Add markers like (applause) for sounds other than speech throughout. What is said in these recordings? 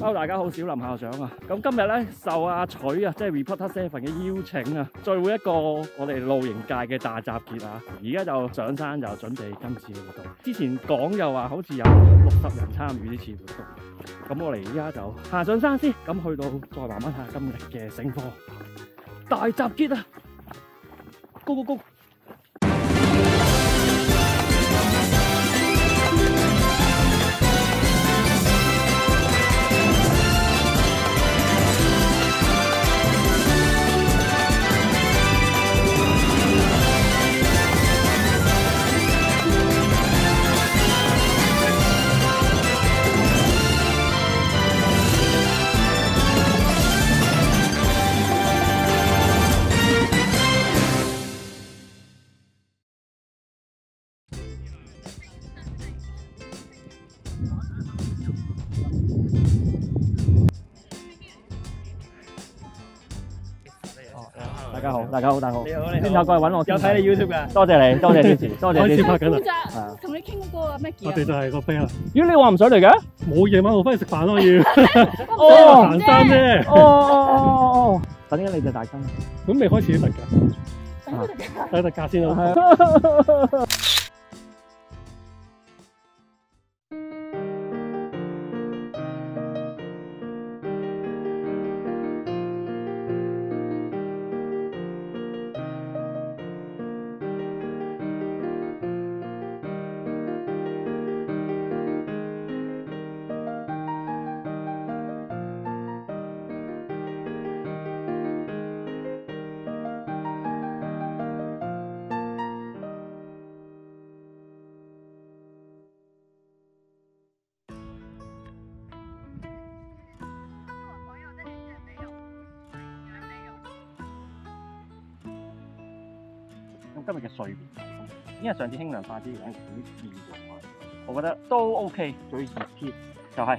Hello，大家好，小林校長啊。咁今日咧受阿取啊，即係 Reporter Seven 嘅邀請啊，聚會一個我哋露營界嘅大集結啊。而家就上山就準備今次嘅活動。之前講又話好似有六十人參與呢次活動，咁我哋而家就行上山先，咁去到再慢慢睇下今日嘅盛况。大集結啊！Go go go！大家好，大家好，大家好。你好，你先頭過嚟揾我，有睇你 YouTube 㗎。多謝你，多謝支持，(laughs) 多謝支持。拍緊啦負啊責同你傾嗰個咩我哋就係個 friend 啦，咦，你話唔想嚟嘅？冇夜晚我翻去食飯咯要，(laughs) 哦行山啫。哦哦哦哦哦，等緊你隻大金。咁未開始特價，啊睇特價先咯。係啊今日嘅睡眠，因為上次輕量化啲嘅陣時啲變咗啊，我覺得都 OK。最熱貼就係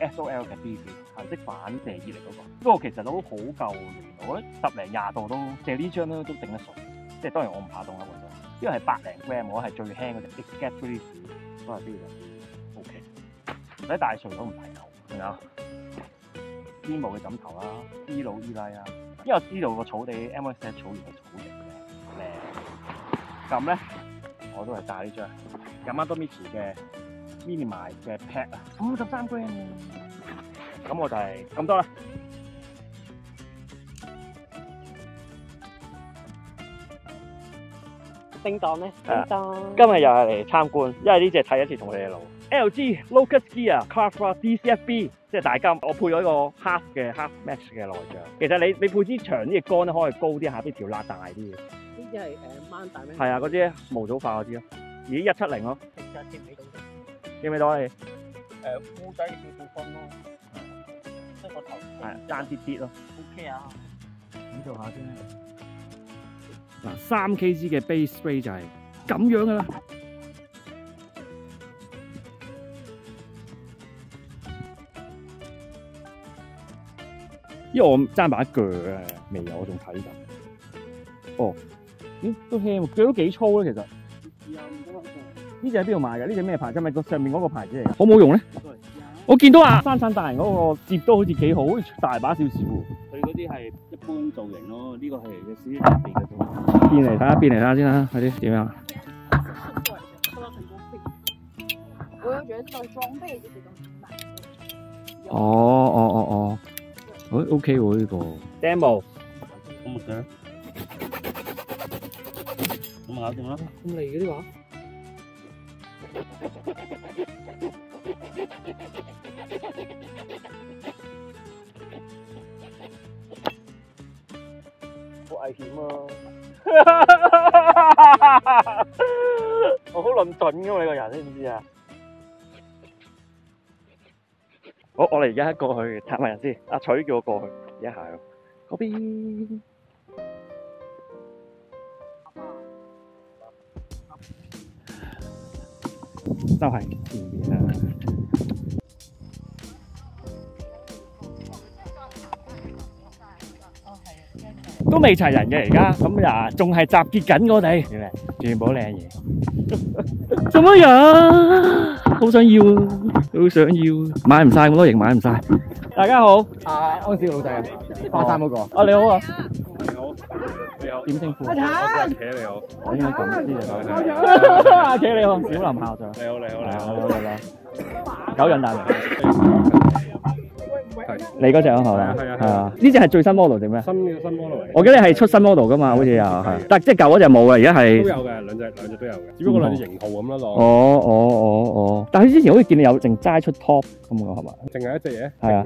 SOL 嘅 B B 顏色反射熱力嗰、個，不過其實都好夠暖，我覺得十零廿度都，借呢張咧都頂得順。即係當然我唔怕凍啦，覺得，因為係百零 gram，我係最輕嗰隻 Escape Breeze 都係呢個 OK，唔使大睡都唔係夠，仲有衣帽嘅枕頭啦，伊魯伊拉啊，因為我知道個草地 M S 草原嘅草型嘅靚。咁咧，我都係帶呢張 Yamato Michi 嘅 mini 埋嘅 pack 啊，五十三 gram 啊。咁我就係咁多啦。叮当咧，叮当。今日又係嚟參觀，因為呢只睇一次同你哋路。LG Locust Gear Carfra DCFB，即係大金，我配咗一個 half 嘅 half max 嘅內像。其實你你配支長啲嘅杆咧，可以高啲，下邊條罅大啲嘅。呢啲係誒掹大咩？係啊，嗰啲模組化嗰啲咯，而家一七零咯，其實貼唔到。記唔記到啊你？誒烏仔少少分咯，即係個頭。係爭啲啲咯。OK 啊。咁做下先。嗱，三 Kg 嘅 base spray 就係咁樣噶啦。因為我爭埋一腳啊，未有，我仲睇緊。哦，咦，都輕喎，腳都幾粗咧，其實。呢只喺邊度買嘅？呢只咩牌子？係咪個上面嗰個牌子嚟㗎？好唔好用咧？我見到啊，山產大人嗰個接都好似幾好，好似大把少少喎。佢嗰啲係一般造型咯，呢、個係有少少特別嘅造型。變嚟睇下，變嚟睇下先啦，快啲點樣？我又覺得這個裝備就哦哦哦哦，誒 OK 喎呢個 demo，咁咪得，咁咪搞掂啦。咁嚟嗰啲話，好危險啊！(laughs) 我好論盡噶嘛，你個人知唔知啊？好，我哋而家過去探埋人先。阿彩叫我過去，而家行嗰邊。真係前面啊！都未齊人嘅而家，(laughs) 咁呀仲係集結緊我哋，全部靚嘢。(laughs) 做乜樣？好想要，好想要，買唔晒咁多型，買唔晒。大家好，啊，安小老細啊，花衫嗰個。啊你好啊，你好，你好，點稱呼？阿茄，你好，我應該咁先係啊。阿茄你好，小林校長。你好，你好，你好，你好，好嚟啦。久仰大名。(laughs) 係你嗰只啊，係嘛？係啊系啊。呢只係最新 model 定咩？新嘅新 model 嚟，我記得係出新 model 噶嘛，好似又係，但即係舊嗰只冇嘅，而家都。有嘅，兩隻兩隻都有嘅，只不過兩隻型號咁啦，哦當哦哦哦，但係之前好似見你有淨齋出 top 咁嘅係嘛？淨係一隻嘢，係啊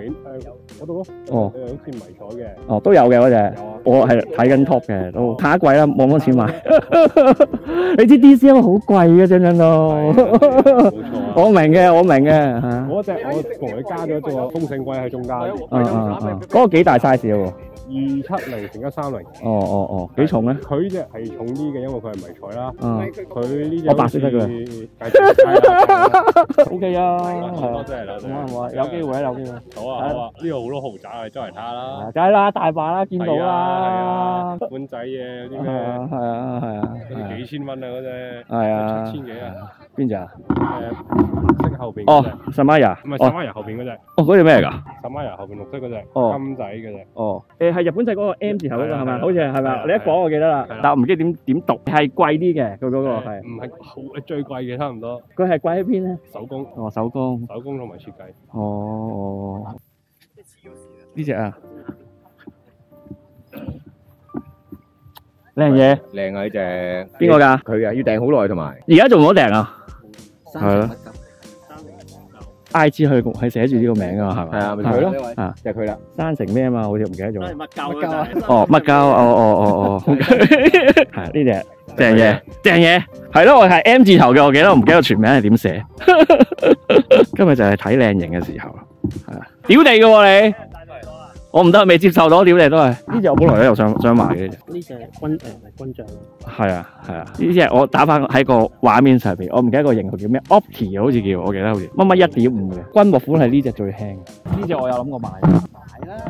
嗰度咯，哦好似迷彩嘅，哦，都有嘅嗰只。我係睇緊 top 嘅，都下一季啦，冇乜錢買。(laughs) 你知 D C M 好貴嘅，真真都。冇錯啊。(laughs) 我明嘅，我明嘅嚇。嗰只我同佢加咗個豐盛龜喺中間，嗰個幾大 size 喎？二七零乘一三零，哦哦哦，幾重咧？佢只係重啲嘅，因為佢係迷彩啦。啊佢呢只我白色得㗎啦啦。(laughs) O K 啊，多係啊，謝多謝。好啊好啊，有機會啊有機會。好啊好啊，呢度好多豪宅啊，周圍睇下啦啊。梗係啦，大把啦，見到啦。係啊，碗仔嘅有啲係啊咩？係啊係啊嗰啲幾千蚊啊嗰只，係啊七千幾啊？邊只啊？誒，綠色後邊嗰哦只，，什麼呀？唔係薩哦瑪牙後邊嗰只，哦，嗰隻咩嚟㗎？薩瑪牙後邊綠色嗰只，哦金仔嗰只。哦，誒係日本仔嗰個 M 字頭嗰個係咪？係啊好似係係咪啊？你一講我記得啦但我唔知點點讀，係貴啲嘅佢嗰個係，唔係好最貴嘅差唔多，佢係貴喺邊咧？手工哦，手工。手工同埋設計。哦哦，呢只啊，靚嘢，靚啊呢只。邊個㗎？佢嘅，要訂好耐同埋。而家仲冇得訂啊？係咯。I G 佢係寫住呢個名噶嘛，係咪？係啊，咪佢咯，啊，就係佢啦。山城咩啊嘛，好似唔記得咗。乜鳩啊？哦，乜膠？哦哦哦哦，(laughs) 係呢只正嘢，正嘢，係咯，我係 M 字頭嘅，我記得，我唔記得個全名係點寫。(laughs) 今日就係睇靚型嘅時候啦，係啊，屌你嘅喎你，我唔得，未接受到屌你都係。呢只我本來咧？又想想買嘅，呢只軍誒軍將，係啊係啊，呢只我打翻喺個畫面上邊，我唔記得個型號叫咩，Opti 好似叫，我記得好似。乜乜一點五嘅，軍幕款係呢只最輕，呢只我有諗過買。買啦！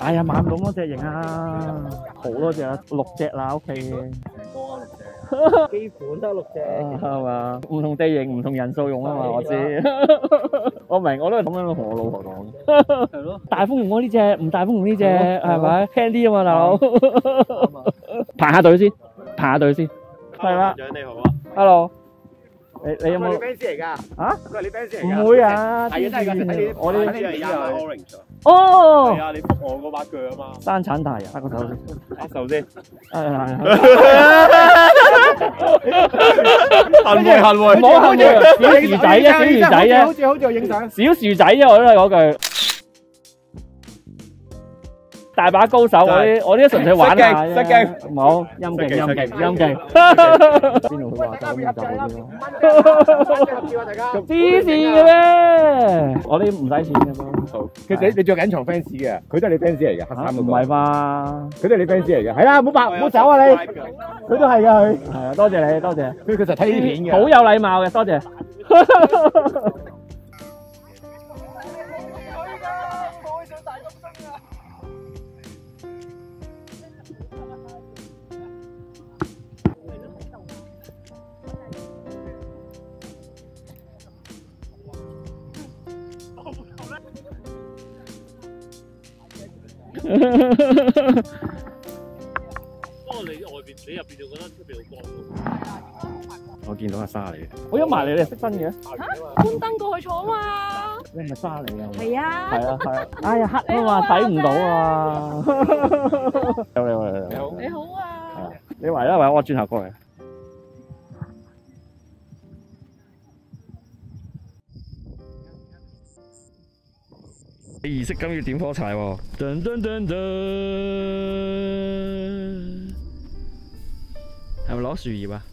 哎呀，買唔到嗰隻型啊，好多隻啦，六隻啦屋企。幾款得六隻。係嘛？唔同地形、唔同人數用啊嘛，我知。(laughs) 我明，我都係咁樣同我老婆講。係咯。大風用我呢只，唔大風用呢只，係咪？輕啲啊嘛，大佬。(laughs) 排下隊先，排下隊先。係啦。長你好啊。Hello。你你有冇？fans 嚟㗎。啊？佢係你 fans 嚟㗎。唔會啊！係啊，真係㗎，睇你我呢啲啊。orange 啊。哦係，啊，你覆我嗰把腳啊嘛。生產大人，握個手先。握手先。係係係。幸會幸會。唔好後悔，小薯仔啫，小薯仔啫。好似好似我影相。小薯仔啫，我都係嗰句。大把高手，我啲我啲純粹玩下啫。失敬失敬冇陰勁陰勁陰勁。邊度佢話就咁就好啲。黐線嘅咩？我啲唔使錢嘅好。其實你你做隱藏 fans 嘅，佢都係你 fans 嚟嘅，黑衫嗰個。唔係嘛？佢都係你 fans 嚟嘅。係啦，唔好白，唔好走啊你。佢都係㗎佢。係啊，多謝你，多謝。佢佢就睇呢片嘅。好有禮貌嘅，多謝。不过你外边你入边就覺得出邊好光。我見到阿莎嚟嘅，我一埋嚟你係識分嘅，搬燈過去坐啊嘛。你係咪沙嚟啊？系啊。係啊係啊，(laughs) 哎呀黑啊嘛，睇唔到啊。你好你好你好，你好啊。你埋啦埋，我轉頭過嚟。儀式咁要點火柴喎，噔噔噔噔，係咪攞樹葉啊？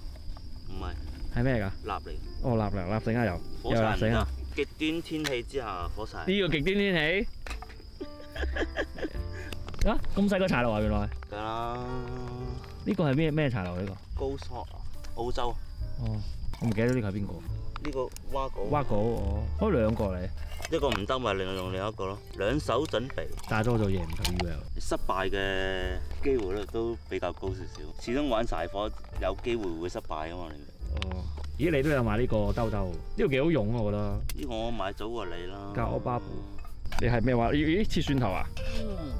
唔係係咩嚟㗎？蠟嚟，哦，蠟嚟蠟繩啊，又又蠟繩啊！極端天氣之下火柴。呢個極端天氣 (laughs) 啊！咁細個柴爐啊，原來梗啦，呢個係咩咩柴爐呢個？高索啊，澳洲哦，我唔記得呢個係邊個。呢個蛙稿，蛙稿哦，開兩個嚟，一個唔得咪另外用另一個咯，兩手準備。大多咗嘢唔夠 U L。失敗嘅機會率都比較高少少，始終玩柴火有機會會失敗啊嘛。你哦，咦，你都有買呢個兜兜？呢個幾好用啊，我覺得。呢個我買早過你啦。教巴布你係咩話？咦，切蒜頭啊？嗯，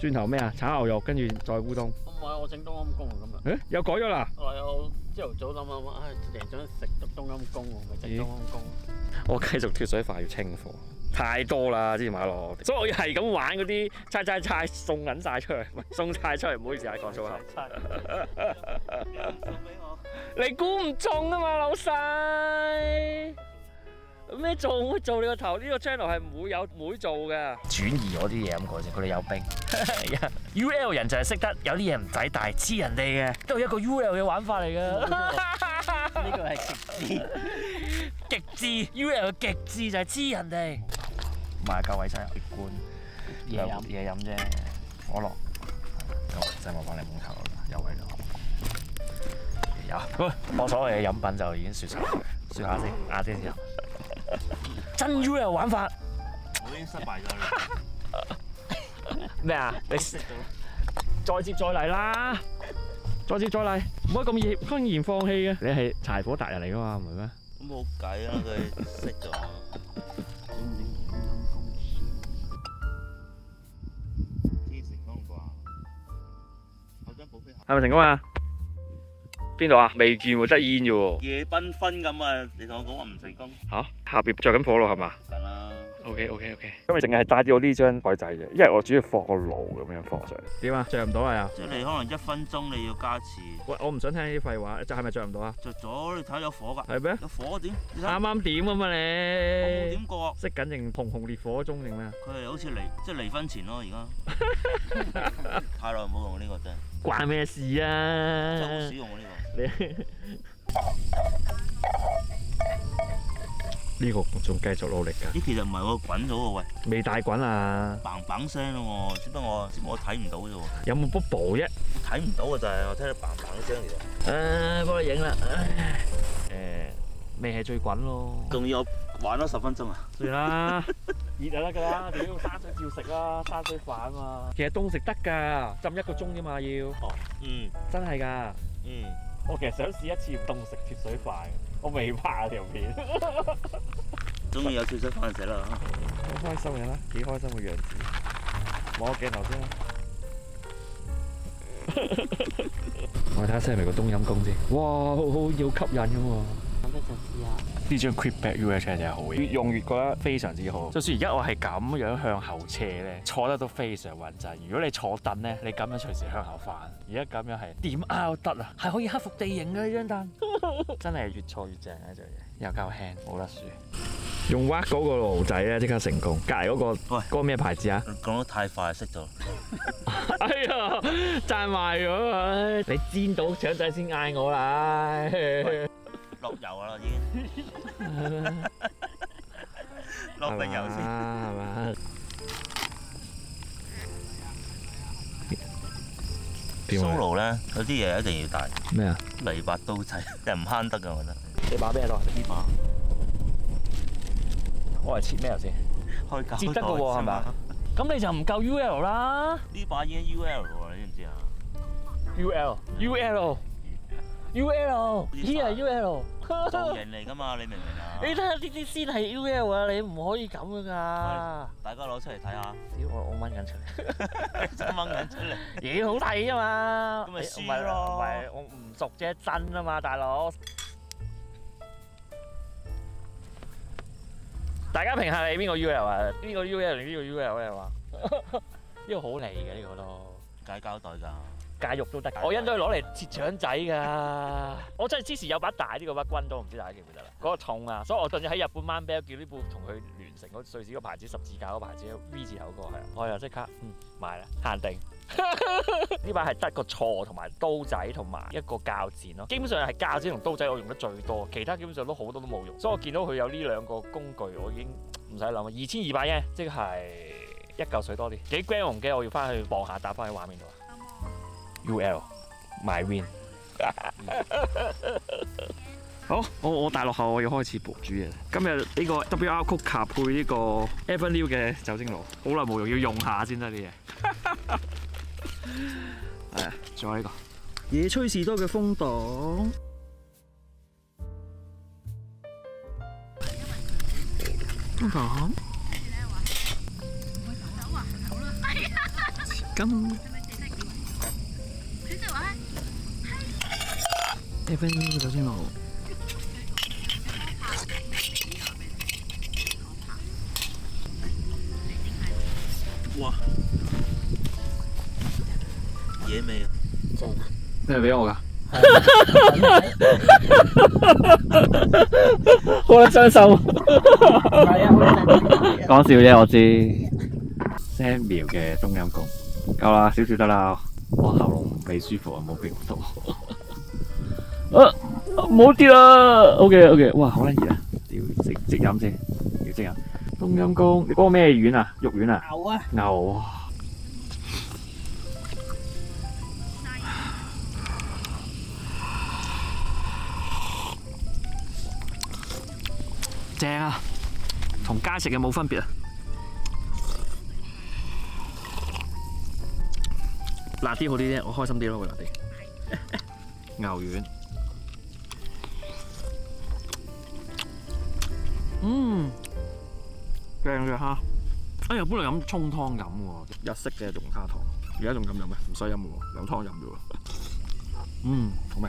蒜頭咩啊？炒牛肉，跟住再烏冬。唔係我整冬陰功啊今日。誒，又改咗啦？係啊，我朝頭早谂谂，唉，成日想食冬阴功喎，咪食冬阴功。我繼續脱水快要清貨，太多啦，之前买落，所以我要係咁玩嗰啲猜猜猜送緊晒出去，(laughs) 送晒出去，唔好意思啊，講粗口。(laughs) 你估唔中啊嘛，老細。咩做唔會做你個頭？呢、個 channel 係唔會有唔會做嘅。轉移我啲嘢咁講先，佢哋有兵。(laughs) U L 人就係識得有啲嘢唔使帶，黐人哋嘅，都係一個 U L 嘅玩法嚟嘅。(laughs) 呢個係極致。極致 U L 嘅極致就係黐人哋。買夠位晒入罐，嘢飲嘢飲啫，可樂。咁真係冇幫你蒙頭啦，有位咯。有，我所謂嘅飲品就已經説晒，説下先，啱先先。(laughs) 真 U L 玩法我已經失敗咗啦。咩啊？你再接再厉啦！再接再厉，唔可以咁易輕言放棄嘅。你係柴火達人嚟噶嘛，唔係咩？咁冇計啦，佢識咗。知成功啩？後張補飛係咪成功啊？邊度啊？未見喎，得烟啫喎。夜繽紛咁啊！你同我講話唔成功，吓，下边着緊火咯係嘛緊啦。？OK OK OK。咁你淨係帶住我呢張台仔啫，因為我主要放個爐咁樣放上。點啊？着唔到啊？即係你可能一分鐘你要加持，喂，我唔想聽呢啲廢話，就係咪着唔到啊？着咗你睇下有火㗎，係咩？有火點？啱啱點啊嘛我冇你？點過啊，熄緊定紅紅烈火中定咩啊？佢係好似離即係離婚前咯，而家 (laughs) 太耐冇用呢個真係，關咩事真係啊好少？用喎呢你 (laughs) 呢個仲繼續努力㗎，個。咦，其實唔係喎，滾咗喎喂，未大滾啊！砰砰聲咯喎，只不過我我睇唔到啫喎，有冇 bubble 啫？睇唔到啊就係我聽到砰砰聲其實。誒，幫你影啦。誒，未係最滾咯。仲要我玩咗十分鐘啊！算啦，(laughs) 熱就得㗎啦。屌，山水照食啦，山水飯啊嘛。其實凍食得㗎，浸一個鐘啫嘛要。哦，嗯真係㗎。嗯，我其實想試一次凍食脱水飯，我未拍啊條片。終於有少少飯食啦。好開心嘅啦，幾開心嘅樣子。望個鏡頭先啦。(laughs) 我睇下先係咪個冬陰功先。哇，好好要吸引嘅喎。咁一陣試下。呢張 Quick Back U H 真係好嘅，越用越覺得非常之好。就算而家我係咁樣向後斜咧，坐得都非常穩陣。如果你坐凳咧，你咁樣隨時向後翻。而家咁樣係點 out 得啊？係可以克服地形嘅呢張凳，(laughs) 真係越坐越正呢隻嘢，又夠輕，冇得輸。用挖嗰個爐仔咧，即刻成功。隔離嗰個喂嗰個咩牌子啊？講得太快，熄咗。(laughs) 哎呀，賺埋咗啊！你煎到腸仔先嗌我啦！落油啦已經，(laughs) 落定油先。係嘛？Solo 咧有啲嘢一定要帶，咩啊？泥巴刀仔，又唔慳得㗎，我覺得。你把咩咯？呢把我係切咩先？開膠接得㗎喎係咪啊？咁你就唔夠 U L 啦呢把已經 U L 喎，你知唔知啊？！U L U L U L 似呢係 U L。造型嚟㗎嘛，你明唔明啊？你睇下呢啲先係 U L 啊！你唔可以咁噶。大家攞出嚟睇下，屌我我掹緊出嚟。真掹緊出嚟。嘢好睇啊嘛，咁咪輸咯唔係我唔熟啫，真啊嘛，大佬。大家評下你邊個 U L 啊？呢個 U L 定呢個 U L 咧話？(laughs) 呢個好嚟嘅呢個都，解膠袋㗎。戒肉都得。我因咗佢攞嚟切腸仔㗎。我真係之前有把大啲個屈軍刀，唔知大家記唔記得啦？嗰個重啊，所以我頓時喺日本 Man Bell 叫呢部同佢聯成嗰瑞士個牌子十字架嗰個牌子 V 字頭嗰個係啊，我又即刻嗯買啦，限定。(laughs) 呢把係得個錯同埋刀仔同埋一個鉸剪咯，基本上係鉸剪同刀仔我用得最多，其他基本上都好多都冇用，所以我見到佢有呢兩個工具，我已經唔使諗啦，二千二百 yen，即係一嚿水多啲，幾 gram 唔記得，我要翻去望下打翻喺畫面度啊。U L my win。(laughs) (laughs) 好，我我大落后我要开始博煮嘢。今日呢个 W R cooker 配呢个 Evernew 嘅酒精炉，好耐冇用，要用下先得啲嘢。仲有呢个野炊士多嘅风挡。风挡。咁。Evernew 酒精炉。野味啊！你係俾我㗎？好啦傷心。係啊，好講笑啫，我知。Samuel 嘅冬陰功夠啦，少少得啦。我喉嚨未舒服啊，冇俾到。啊，唔好跌啦。OK OK，哇，好撚熱啊！屌，直直飲先，要即飲。冬陰功，你嗰個咩丸啊？肉丸啊？牛啊！牛正啊，同街食嘅冇分別啊！辣啲好啲啫，我開心啲咯，會辣啲。(laughs) 牛丸，嗯，正嘅蝦。哎呀，本來飲沖湯飲喎，日式嘅龍蝦湯，而家仲咁飲咩？唔使飲喎，有湯飲啫喎。嗯，好味。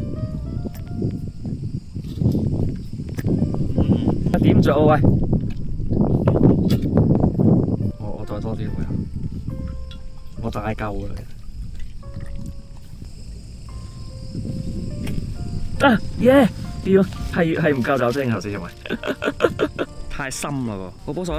點做喂？我我再多啲佢啊！我大夠啦。啊耶！屌，係係唔夠酒精頭先，因為 (laughs) (laughs) 太深啦喎，我煲水。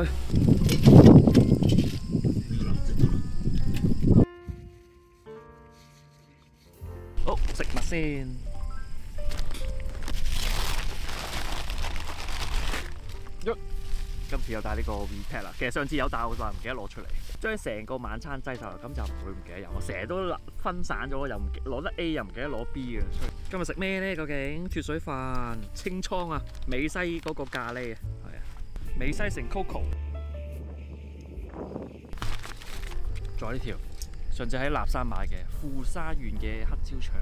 Pad 啦。其實上次有帶我，但係唔記得攞出嚟。將成個晚餐擠晒落，咁就唔會唔記得有。我成日都分散咗，又唔記攞得 A 又唔記得攞 B 嘅。今日食咩咧？究竟脱水飯、清倉啊、美西嗰個咖喱啊，係啊，美西城 Coco。仲有呢條，上次喺立山買嘅富沙縣嘅黑椒腸，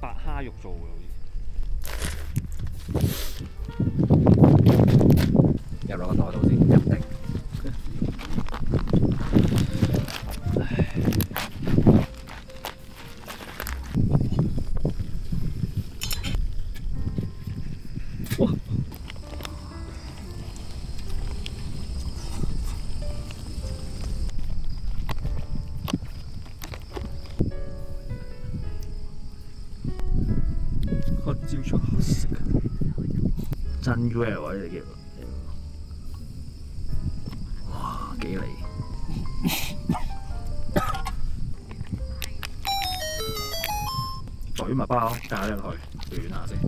白蝦肉做嘅好似。入落個袋度先，一定。真 rare 喎呢隻叫，包加咗落去，暖下先。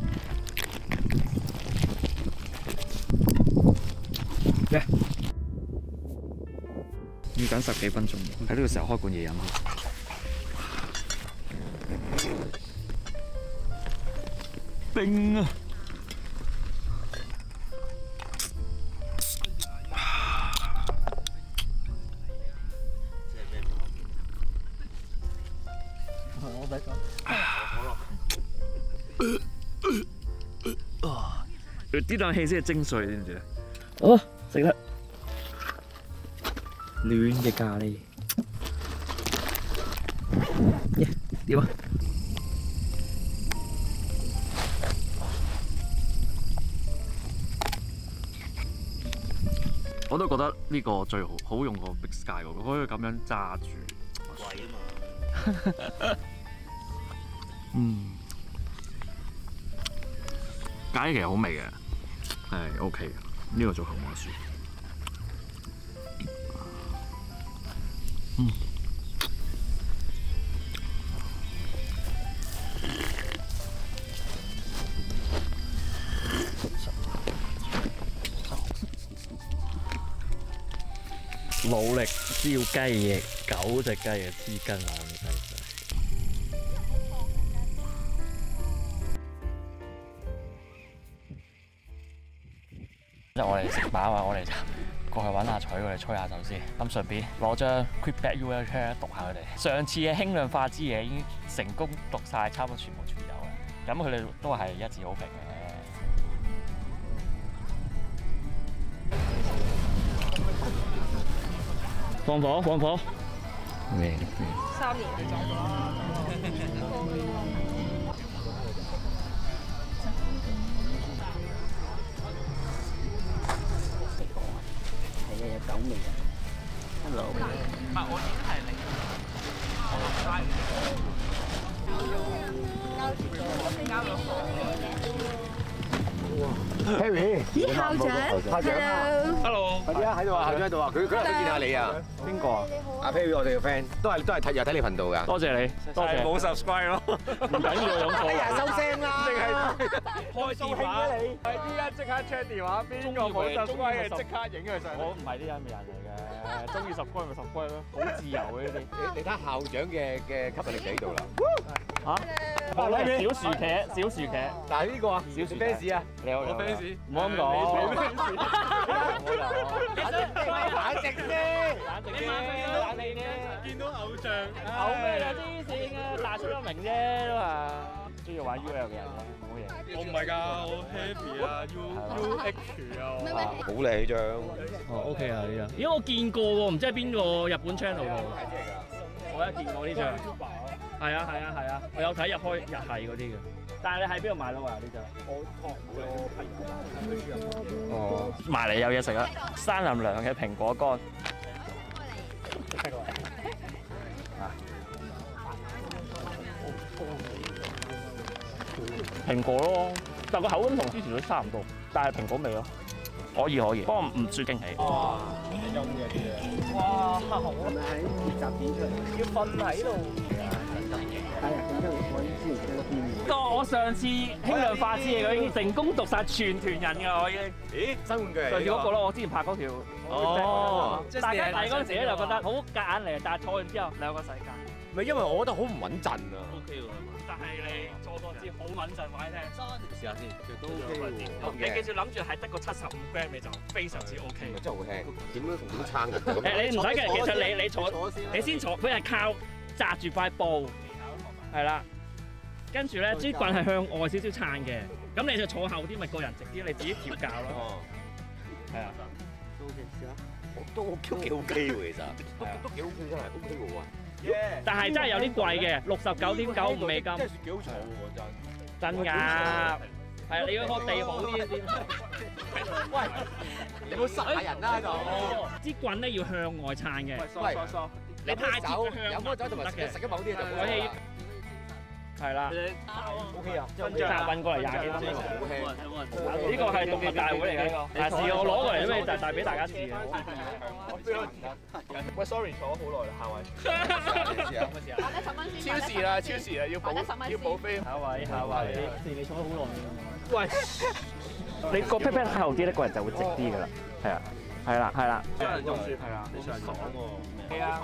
要等十幾分鐘，喺呢個時候開罐嘢飲。冰啊！呢啖氣先係精髓，知唔知啊？好，食得暖嘅咖喱，耶點啊？我都覺得呢個最好，好用過 Big Sky 嗰個，可以咁樣揸住。貴啊嘛！(laughs) 嗯，咖喱其實好味嘅，系 ok 嘅呢个就好魔嗯。努力烧鸡翼九只鸡翼之根吹下手先，咁順便攞張 Quickback UL 出嚟讀下佢哋。上次嘅輕量化之嘢已經成功讀晒，差唔多全部全有啦。咁佢哋都係一致好評嘅。放火，放火！咩？三年嘅咗。咦，校長 Hello，係啊，喺度啊，校長喺度啊，佢佢想見下你啊。邊個啊？阿 Perry，我哋嘅 friend，都係都係睇又睇你頻道㗎。多謝你，多謝。冇 subscribe 咯。唔緊要，咁 (laughs) 哎呀，收聲啦！淨係開電話你，係依家即刻 check 電話，邊個冇 subscribe 嘅即刻影佢上。我唔係啲咁嘅人嚟嘅，中意 subscribe 咪 subscribe 咯，好自由嘅呢啲。你你睇校長嘅嘅吸引力就喺度啦。嚇？小薯茄，小薯茄。嗱呢個啊，小薯 fans 啊，你好，我 fans。唔好咁講。冷靜啲。冷靜啲，冷靜啲。見到偶像，偶咩啊？黐線嘅，大出咗名啫都係。中意玩 UL 嘅人我唔係㗎，我 happy 啊，U U H 啊，好靚呢張。哦，OK 啊呢張。咦，我見過喎，唔知係邊個日本 channel 度。我有見過呢張。係啊係啊係啊，我有睇日開日系嗰啲嘅。但係你喺邊度買到啊？呢張？哦，埋嚟有嘢食啦！山林涼嘅蘋果乾。蘋果咯，但個口感同之前都差唔多，但係蘋果味咯，可以可以，不過唔算驚喜。哇！陰嘅嘢哇！好啊！要瞓喺度。當我上次輕量化之嘢，佢已經成功讀晒全團人㗎，我已經。咦？新玩具嚟㗎上次嗰個咯，我之前拍嗰條。哦大家睇嗰陣時咧就覺得好夾硬嚟，但係坐完之後兩個世界。唔係因為我覺得好唔穩陣啊。OK 喎，但係你坐多支好穩陣，話你聽。試下先，其實都 OK 你記住諗住係得個七十五 gram 你就非常之 OK。真係好輕，點樣同點撐嘅？誒 (laughs) 你唔使嘅，其實你你坐你先坐，佢係靠扎住塊布，係啦。跟住咧支棍係向外少少撐嘅，咁你就坐後啲，咪個人直啲，你自己調教咯。哦，係啊，都 OK 都幾 OK 喎，其實都都幾 OK 真係 OK 嘅喎。但係真係有啲貴嘅，六十九點九五美金，真係幾好坐喎真。真㗎。係啊，你要個地好啲先。喂，你冇殺人啦喺度。支棍咧要向外撐嘅，喂，你太貼酒，向飲開酒同埋食咗某啲嘢就。係啦，OK 啊，真係集運過嚟廿幾分鐘。好輕。呢個係動物大會嚟嘅呢個，係試我攞過嚟，因為就係帶俾大家試嘅。喂，sorry，坐咗好耐啦，下位。超時啦，超時啦，要補要補飛。下位，下位，你你坐咗好耐喂，你個 pat pat 啲咧，個人就會直啲噶啦。係啊，係啦，係啦。有人中暑係啊，你上嚟講喎。係啊，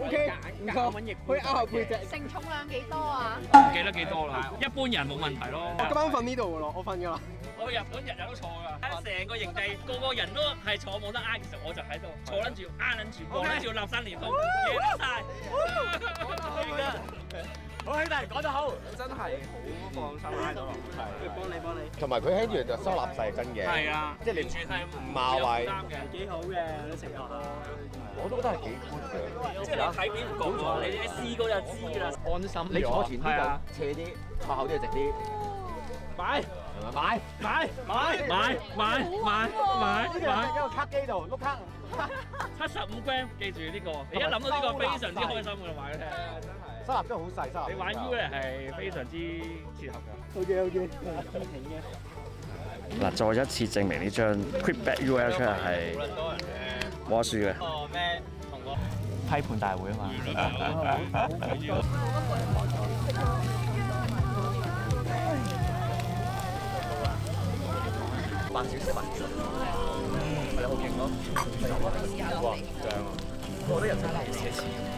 O K，唔錯，可以拗下背脊。承重量幾多啊？唔記得幾多啦。一般人冇問題咯。我今晚瞓呢度噶咯，我瞓噶啦。我日本日日都坐㗎，成個營地個個人都係坐冇得挨嘅時候，我就喺度坐撚住挨撚住，望撚住立山連峰，贏得晒。好兄弟，講得好。真係好放心拉到落。係。幫你幫你。同埋佢喺住就收納晒係真嘅。係啊，即係你完全係唔馬位幾好嘅，你食落去。我都覺得係幾 good 嘅。即係你睇片唔覺喎，你你試過就知啦。安心你坐前啲係啊就斜啲，坐後啲就直啲。買買買買買買買買呢個買喺個卡機度碌卡。七十五 gram，記住呢個。你一諗到呢個 (laughs) 非常之開心㗎啦，話佢聽。收納真係好細，收納。你玩 U 咧係非常之適合㗎。OK OK。嗱，再一次證明呢張 Quickback UL 出嚟係冇得輸嘅。哦咩？同個批判大會啊嘛。八小時八小時。係啊，好勁咯。哇，正啊！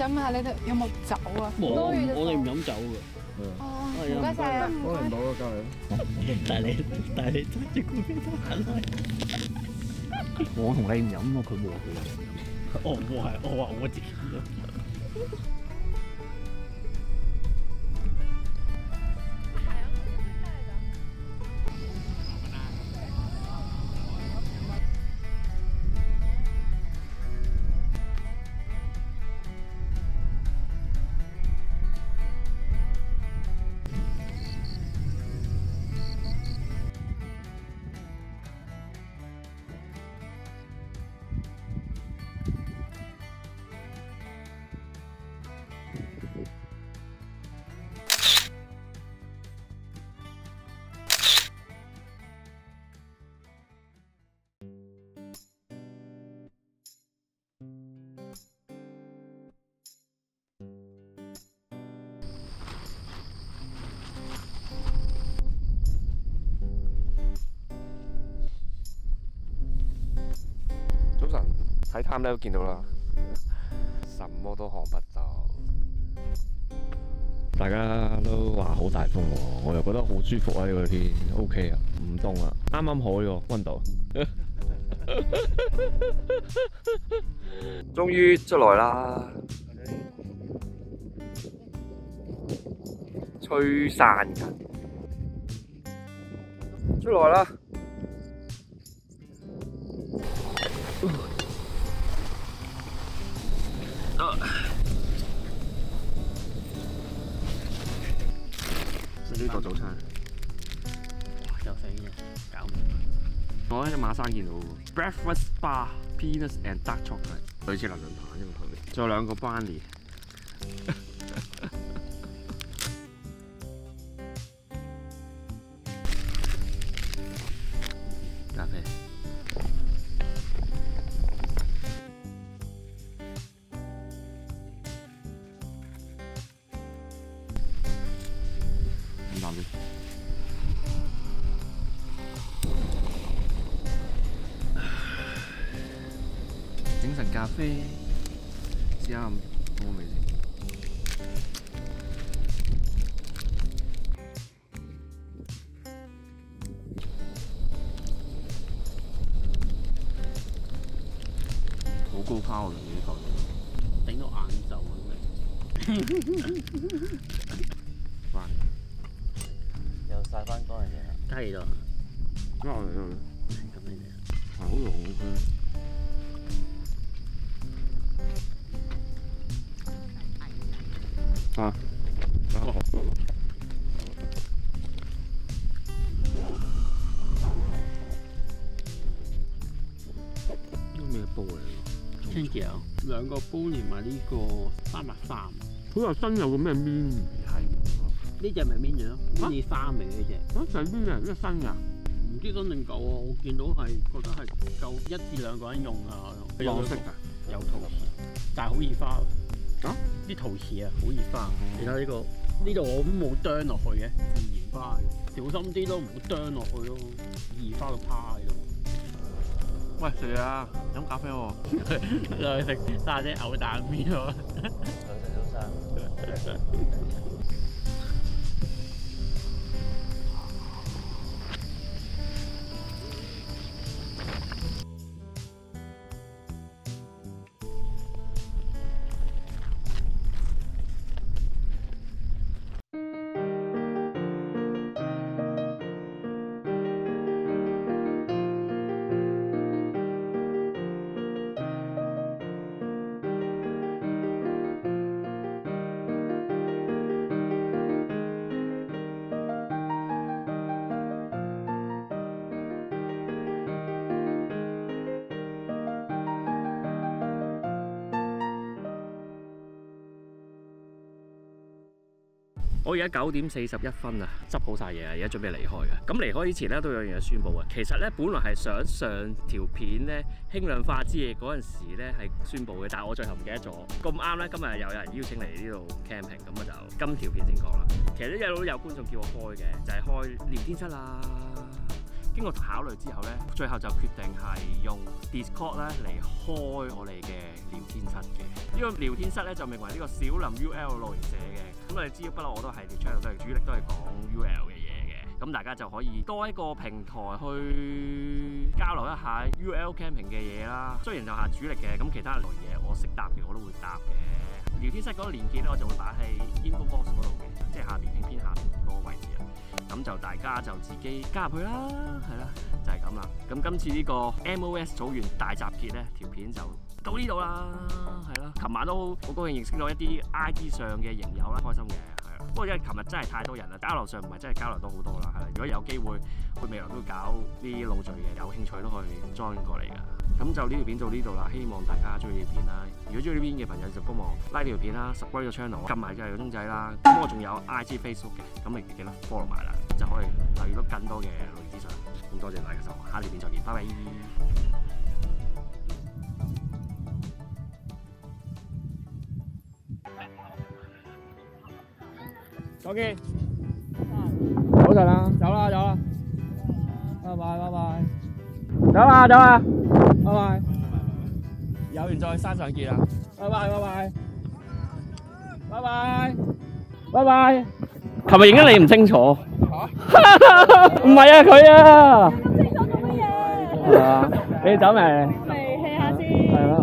想問下你哋有冇酒啊？我多餘嘅我哋唔酒飲酒嘅。哦，唔該晒啊。可能冇啊，交嚟。但係你但係你揸住罐啤酒行開。我同你唔飲喎，佢冇佢。哦，我係我話我自己睇 time 咧都見到啦，什麼都看不到。大家都話好大風喎，我又覺得好舒服啊！呢、個天 OK 啊，唔凍啊，啱啱好呢個温度。(laughs) 終於出來啦，吹散人，出來啦！呢個早餐，哇！又醒嘅，搞唔我喺馬山見到喎，breakfast bar peanuts and dark chocolate，類似能量棒一個台面，仲有兩個 brownie。咖飲啖先。精神咖啡，这样個咩煲嚟㗎？聽住啊，兩個煲連埋呢個三百三，佢話新有個咩面係？呢只咪邊隻咯？呢隻三嚟嘅呢隻。啊，就係邊隻？呢個新㗎？唔知新定舊啊！我見到係覺得係夠一至兩個人用啊。黃色㗎。有陶瓷，但係好易花。啊？啲陶瓷啊，好易花。你睇呢個呢度我都冇啄落去嘅，自然花嘅。小心啲都唔好啄落去咯，易花到趴喺度。喂，食啊！饮咖啡喎。(laughs) 啊去食沙姐牛蛋面喎。想食早餐。(laughs) 我而家九點四十一分啊，執好晒嘢啊，而家準備離開嘅。咁離開之前咧，都有樣嘢宣佈啊。其實咧，本來係想上條片咧輕量化之夜嗰陣時咧係宣佈嘅，但係我最後唔記得咗。咁啱咧，今日又有人邀請嚟呢度 camping，咁我就今條片先講啦。其實一路都有觀眾叫我開嘅，就係、開聊天室啦。經過考慮之後咧，最後就決定係用 Discord 咧嚟開我哋嘅聊天室嘅。呢、個聊天室咧就名為呢個小林 UL 露營社嘅。咁我哋知不嬲我都係條 channel 都係主力都係講 UL 嘅嘢嘅。咁大家就可以多一個平台去交流一下 UL camping 嘅嘢啦。雖然就係主力嘅，咁其他類嘢我識答嘅我都會答嘅。聊天室嗰個連結咧，我就會擺喺 info box 嗰度嘅，即係下邊影片下邊嗰個位置啊。咁就大家就自己加入去啦，係啦，就係咁啦。咁今次呢個 MOS 組員大集結咧，條片就到呢度啦，係啦。琴晚都好高興認識到一啲 IG 上嘅營友啦，開心嘅，不過因為琴日真係太多人啦，交流上唔係真係交流到好多啦，係啦。如果有機會，佢未來都搞啲路序嘅，有興趣都可以 join 過嚟㗎。咁就呢條片到呢度啦，希望大家中意呢片啦。如果中意呢片嘅朋友就幫忙拉呢條片啦，subscribe 個 channel，撳埋嘅鐘仔啦。咁我仲有 IG、Facebook 嘅，咁你記得 follow 埋啦，就可以留意到更多嘅旅遊資訊。咁多謝大家收看，下條片再見，拜拜。O K，。走晒啦，走啦，走啦。拜拜，拜拜。走啦，走啦。拜拜。有缘再山上見啊！拜拜，拜拜。拜拜。拜拜。琴日影得你唔清楚，唔係啊佢啊，唔清楚做乜嘢？係啊，你走未？未歇下先。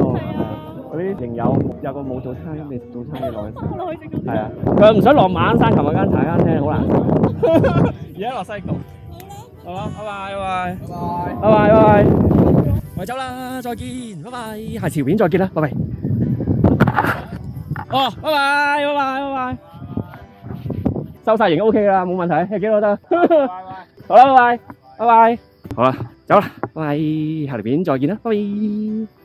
哦係啊，嗰啲營友有個冇早餐，嘅早餐嘅落去。我落去食咗。係啊，佢唔想落馬鞍山，琴日間茶餐廳好難食。(laughs) 而家落西貢。好啦，拜拜，拜拜。拜拜拜拜，我走啦，再見，拜拜。下條片再見啦，拜拜。哦，拜拜，拜拜，拜拜。收晒型 OK 啦，冇問題，有幾多得。好啦，拜拜，拜拜。好啦，走啦，拜拜，下條片再見啦，拜拜。